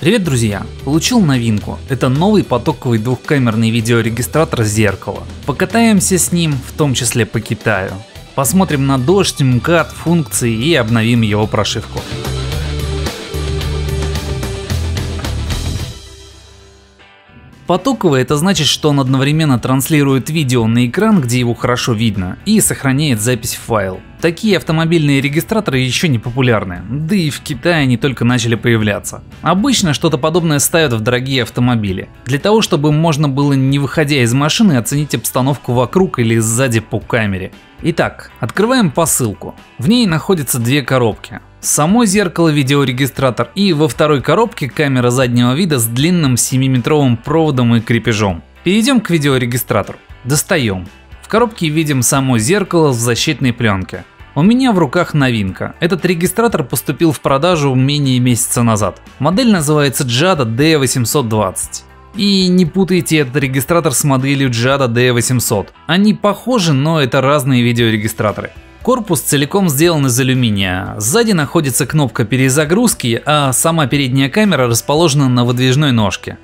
Привет, друзья! Получил новинку. Это новый потоковый двухкамерный видеорегистратор зеркала. Покатаемся с ним, в том числе по Китаю. Посмотрим на дождь, МКАД, функции и обновим его прошивку. Потоковый это значит, что он одновременно транслирует видео на экран, где его хорошо видно, и сохраняет запись в файл. Такие автомобильные регистраторы еще не популярны, да и в Китае они только начали появляться. Обычно что-то подобное ставят в дорогие автомобили, для того чтобы можно было не выходя из машины оценить обстановку вокруг или сзади по камере. Итак, открываем посылку. В ней находятся две коробки. Само зеркало видеорегистратор и во второй коробке камера заднего вида с длинным 7-метровым проводом и крепежом. Перейдем к видеорегистратору. Достаем. В коробке видим само зеркало в защитной пленке. У меня в руках новинка. Этот регистратор поступил в продажу менее месяца назад. Модель называется JADA D820. И не путайте этот регистратор с моделью JADA D800. Они похожи, но это разные видеорегистраторы. Корпус целиком сделан из алюминия. Сзади находится кнопка перезагрузки, а сама передняя камера расположена на выдвижной ножке.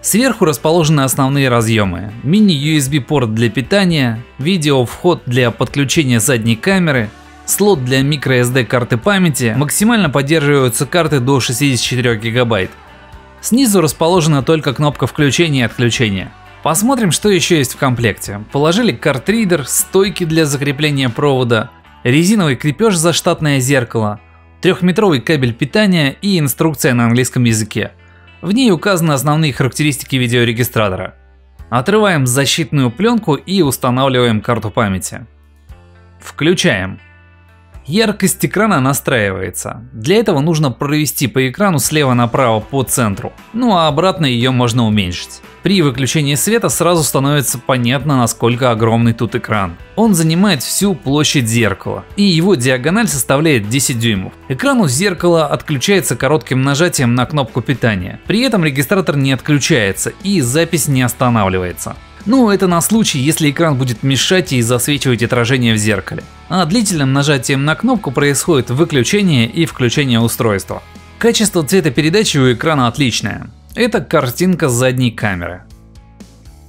Сверху расположены основные разъемы. Мини-USB порт для питания, видео-вход для подключения задней камеры, слот для microSD карты памяти, максимально поддерживаются карты до 64 гигабайт. Снизу расположена только кнопка включения и отключения. Посмотрим, что еще есть в комплекте. Положили картридер, стойки для закрепления провода, резиновый крепеж за штатное зеркало, трехметровый кабель питания и инструкция на английском языке. В ней указаны основные характеристики видеорегистратора. Отрываем защитную пленку и устанавливаем карту памяти. Включаем. Яркость экрана настраивается. Для этого нужно провести по экрану слева направо по центру, ну а обратно ее можно уменьшить. При выключении света сразу становится понятно насколько огромный тут экран. Он занимает всю площадь зеркала и его диагональ составляет 10 дюймов. Экран у зеркала отключается коротким нажатием на кнопку питания. При этом регистратор не отключается и запись не останавливается. Ну, это на случай, если экран будет мешать и засвечивать отражение в зеркале. А длительным нажатием на кнопку происходит выключение и включение устройства. Качество цветопередачи у экрана отличное. Это картинка с задней камеры.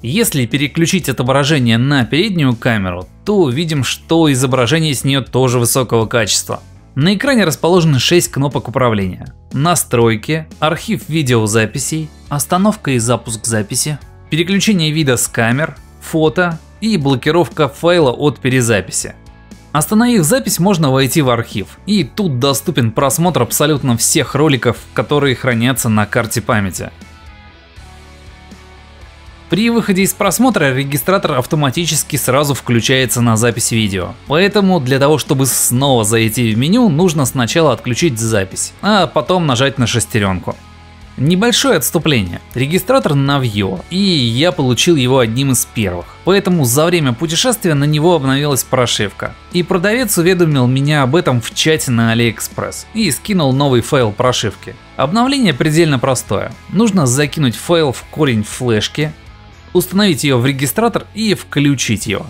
Если переключить отображение на переднюю камеру, то видим, что изображение с нее тоже высокого качества. На экране расположены 6 кнопок управления. Настройки, архив видеозаписей, остановка и запуск записи, переключение вида с камер, фото и блокировка файла от перезаписи. Остановив запись, можно войти в архив, и тут доступен просмотр абсолютно всех роликов, которые хранятся на карте памяти. При выходе из просмотра регистратор автоматически сразу включается на запись видео. Поэтому для того чтобы снова зайти в меню нужно сначала отключить запись, а потом нажать на шестеренку. Небольшое отступление. Регистратор Navio, и я получил его одним из первых. Поэтому за время путешествия на него обновилась прошивка. И продавец уведомил меня об этом в чате на AliExpress и скинул новый файл прошивки. Обновление предельно простое. Нужно закинуть файл в корень флешки, установить ее в регистратор и включить его.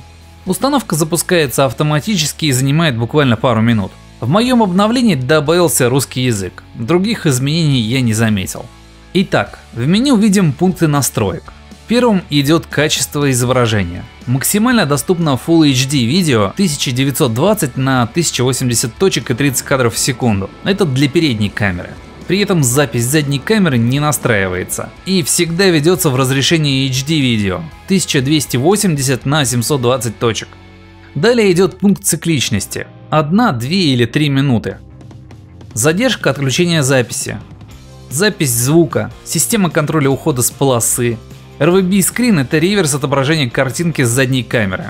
Установка запускается автоматически и занимает буквально пару минут. В моем обновлении добавился русский язык, других изменений я не заметил. Итак, в меню видим пункты настроек. Первым идет качество изображения. Максимально доступно Full HD видео 1920 на 1080 точек и 30 кадров в секунду. Это для передней камеры. При этом запись задней камеры не настраивается и всегда ведется в разрешении HD видео 1280 на 720 точек. Далее идет пункт цикличности 1, 2 или 3 минуты. Задержка отключения записи запись звука, система контроля ухода с полосы. RVB Screen это реверс отображения картинки с задней камеры.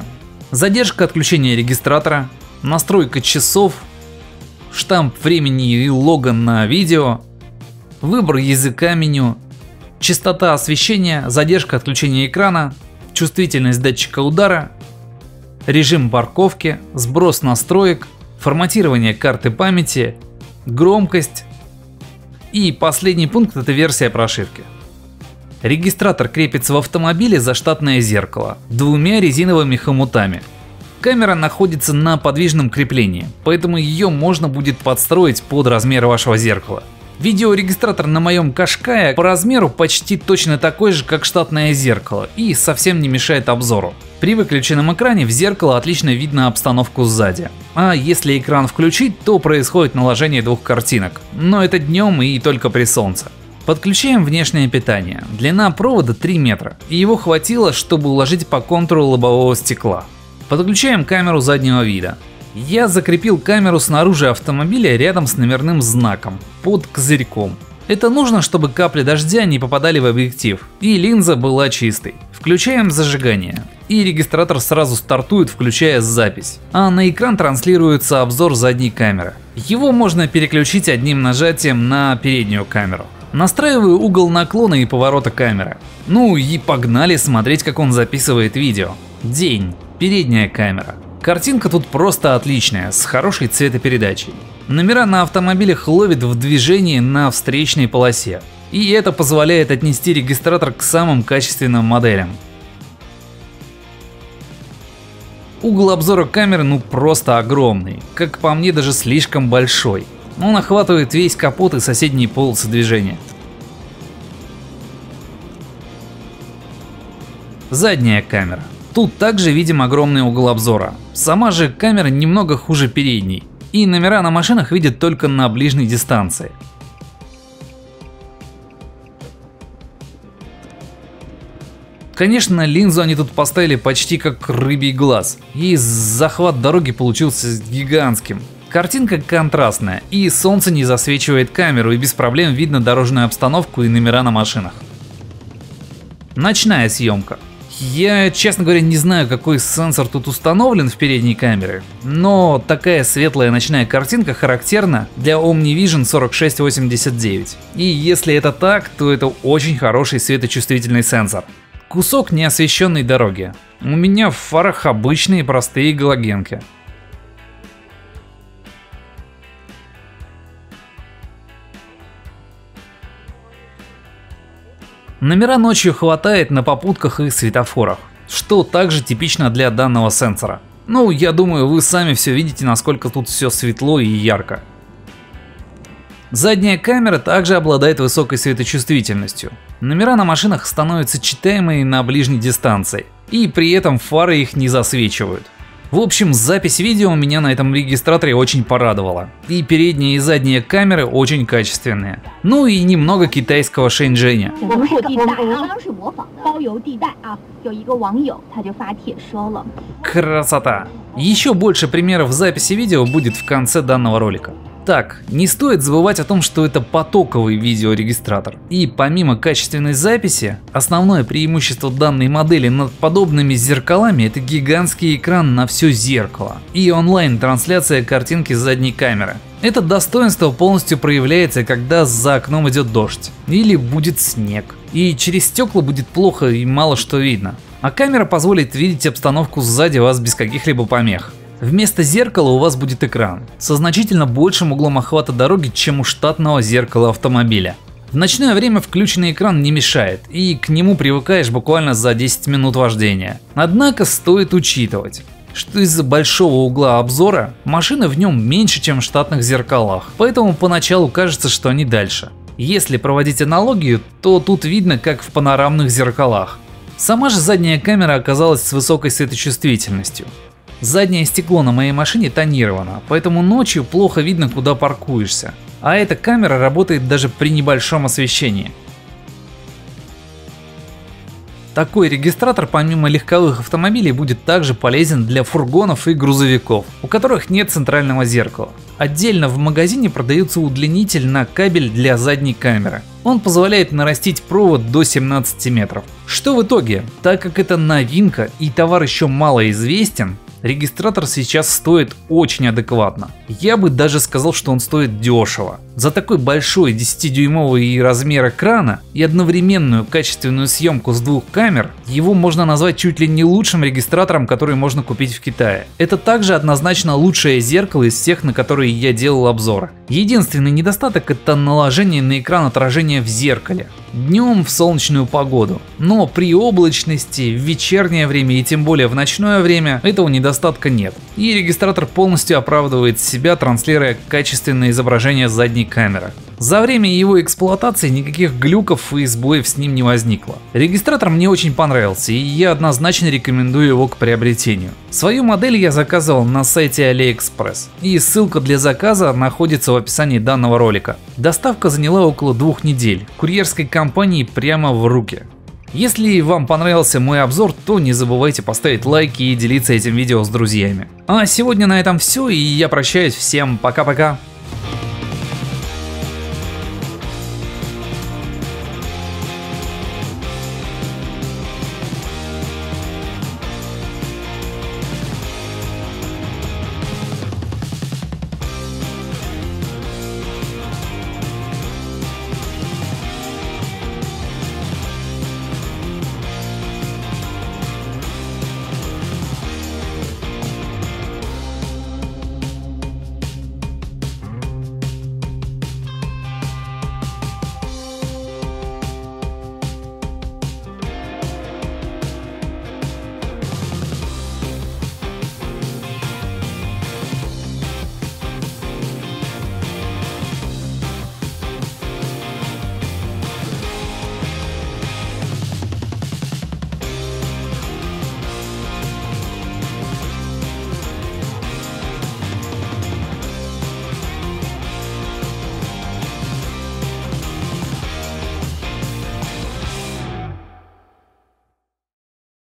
Задержка отключения регистратора, настройка часов, штамп времени и лога на видео, выбор языка меню, частота освещения, задержка отключения экрана, чувствительность датчика удара, режим парковки, сброс настроек, форматирование карты памяти, громкость, и последний пункт это версия прошивки. Регистратор крепится в автомобиле за штатное зеркало двумя резиновыми хомутами. Камера находится на подвижном креплении, поэтому ее можно будет подстроить под размер вашего зеркала. Видеорегистратор на моем Кашкае по размеру почти точно такой же, как штатное зеркало и совсем не мешает обзору. При выключенном экране в зеркало отлично видно обстановку сзади. А если экран включить, то происходит наложение двух картинок. Но это днем и только при солнце. Подключаем внешнее питание. Длина провода 3 метра, и его хватило, чтобы уложить по контуру лобового стекла. Подключаем камеру заднего вида. Я закрепил камеру снаружи автомобиля рядом с номерным знаком, под козырьком. Это нужно, чтобы капли дождя не попадали в объектив, и линза была чистой. Включаем зажигание, и регистратор сразу стартует, включая запись, а на экран транслируется обзор задней камеры. Его можно переключить одним нажатием на переднюю камеру. Настраиваю угол наклона и поворота камеры. Ну и погнали смотреть, как он записывает видео. День. Передняя камера. Картинка тут просто отличная, с хорошей цветопередачей. Номера на автомобилях ловит в движении на встречной полосе. И это позволяет отнести регистратор к самым качественным моделям. Угол обзора камеры ну просто огромный, как по мне даже слишком большой. Он охватывает весь капот и соседние полосы движения. Задняя камера. Тут также видим огромный угол обзора. Сама же камера немного хуже передней, и номера на машинах видят только на ближней дистанции. Конечно, линзу они тут поставили почти как рыбий глаз, и захват дороги получился гигантским. Картинка контрастная, и солнце не засвечивает камеру, и без проблем видно дорожную обстановку и номера на машинах. Ночная съемка. Я, честно говоря, не знаю, какой сенсор тут установлен в передней камере, но такая светлая ночная картинка характерна для OmniVision 4689. И если это так, то это очень хороший светочувствительный сенсор. Кусок неосвещенной дороги. У меня в фарах обычные простые галогенки. Номера ночью хватает на попутках и светофорах, что также типично для данного сенсора. Ну, я думаю, вы сами все видите, насколько тут все светло и ярко. Задняя камера также обладает высокой светочувствительностью. Номера на машинах становятся читаемыми на ближней дистанции, и при этом фары их не засвечивают. В общем, запись видео меня на этом регистраторе очень порадовала. И передние и задние камеры очень качественные. Ну и немного китайского шэньчжэня. Красота! Еще больше примеров записи видео будет в конце данного ролика. Так, не стоит забывать о том, что это потоковый видеорегистратор. И помимо качественной записи, основное преимущество данной модели над подобными зеркалами это гигантский экран на все зеркало и онлайн-трансляция картинки с задней камеры. Это достоинство полностью проявляется, когда за окном идет дождь или будет снег, и через стекла будет плохо и мало что видно. А камера позволит видеть обстановку сзади вас без каких-либо помех. Вместо зеркала у вас будет экран со значительно большим углом охвата дороги, чем у штатного зеркала автомобиля. В ночное время включенный экран не мешает, и к нему привыкаешь буквально за 10 минут вождения. Однако стоит учитывать, что из-за большого угла обзора машины в нем меньше, чем в штатных зеркалах, поэтому поначалу кажется, что они дальше. Если проводить аналогию, то тут видно, как в панорамных зеркалах. Сама же задняя камера оказалась с высокой светочувствительностью. Заднее стекло на моей машине тонировано, поэтому ночью плохо видно куда паркуешься. А эта камера работает даже при небольшом освещении. Такой регистратор помимо легковых автомобилей будет также полезен для фургонов и грузовиков, у которых нет центрального зеркала. Отдельно в магазине продается удлинитель на кабель для задней камеры. Он позволяет нарастить провод до 17 метров. Что в итоге? Так как это новинка и товар еще мало известен, Регистратор сейчас стоит очень адекватно. Я бы даже сказал, что он стоит дешево. За такой большой 10-дюймовый размер экрана и одновременную качественную съемку с двух камер, его можно назвать чуть ли не лучшим регистратором, который можно купить в Китае. Это также однозначно лучшее зеркало из всех, на которые я делал обзоры. Единственный недостаток это наложение на экран отражения в зеркале. Днем в солнечную погоду. Но при облачности, в вечернее время и тем более в ночное время этого недостатка нет. И регистратор полностью оправдывает себя, транслируя качественное изображение задней камеры. За время его эксплуатации никаких глюков и сбоев с ним не возникло. Регистратор мне очень понравился и я однозначно рекомендую его к приобретению. Свою модель я заказывал на сайте AliExpress и ссылка для заказа находится в описании данного ролика. Доставка заняла около двух недель, курьерской компании прямо в руки. Если вам понравился мой обзор, то не забывайте поставить лайк и делиться этим видео с друзьями. А сегодня на этом все и я прощаюсь всем пока-пока.